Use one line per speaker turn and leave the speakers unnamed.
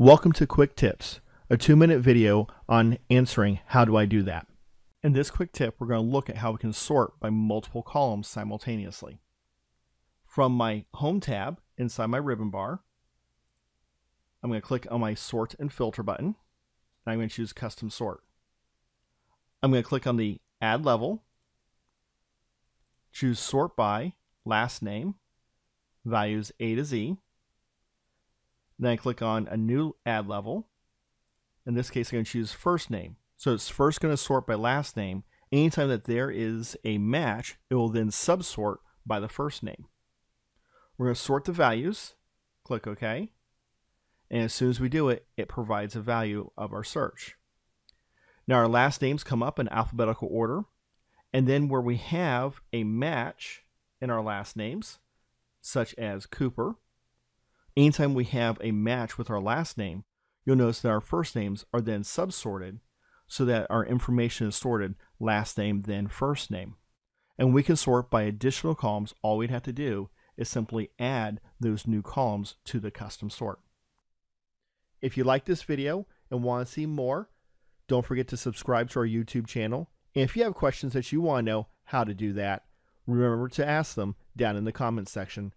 Welcome to Quick Tips, a two minute video on answering how do I do that. In this quick tip, we're going to look at how we can sort by multiple columns simultaneously. From my Home tab inside my ribbon bar, I'm going to click on my Sort and Filter button, and I'm going to choose Custom Sort. I'm going to click on the Add Level, choose Sort by Last Name, values A to Z, then I click on a new add level. In this case, I'm going to choose first name. So it's first going to sort by last name. Anytime that there is a match, it will then subsort by the first name. We're going to sort the values. Click OK. And as soon as we do it, it provides a value of our search. Now our last names come up in alphabetical order. And then where we have a match in our last names, such as Cooper, Anytime we have a match with our last name, you'll notice that our first names are then subsorted so that our information is sorted last name, then first name. And we can sort by additional columns. All we'd have to do is simply add those new columns to the custom sort. If you like this video and want to see more, don't forget to subscribe to our YouTube channel. And if you have questions that you want to know how to do that, remember to ask them down in the comments section